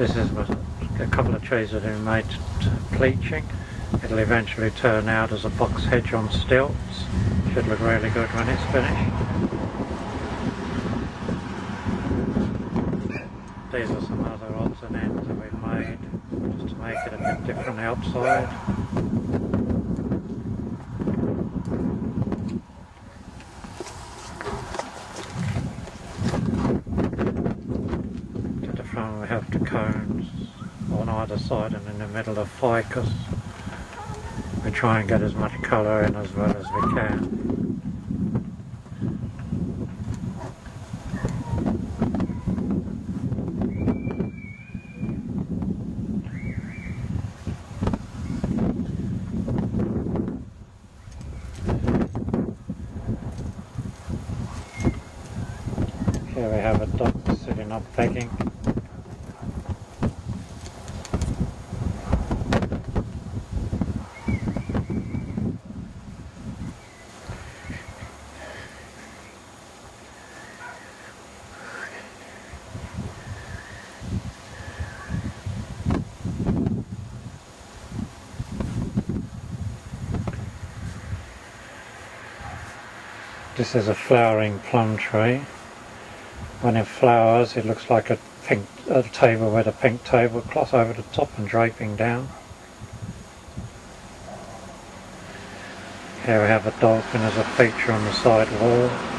This is a couple of trees that been made to pleaching. It'll eventually turn out as a box hedge on stilts. Should look really good when it's finished. These are some other odds and ends that we've made just to make it a bit different outside. To the front we have the cones on either side and in the middle of ficus. We try and get as much colour in as well as we can. Here we have a duck sitting up begging. This is a flowering plum tree. When it flowers, it looks like a pink a table with a pink tablecloth over the top and draping down. Here we have a dolphin as a feature on the side wall.